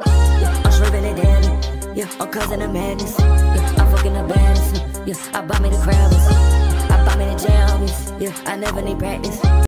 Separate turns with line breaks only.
Yeah, I'm swerving it down. Yeah, I'm causing the madness. Yeah, I'm fucking the baddest. Yeah, I buy me the crabs. I buy me the jammies. Yeah, I never need practice.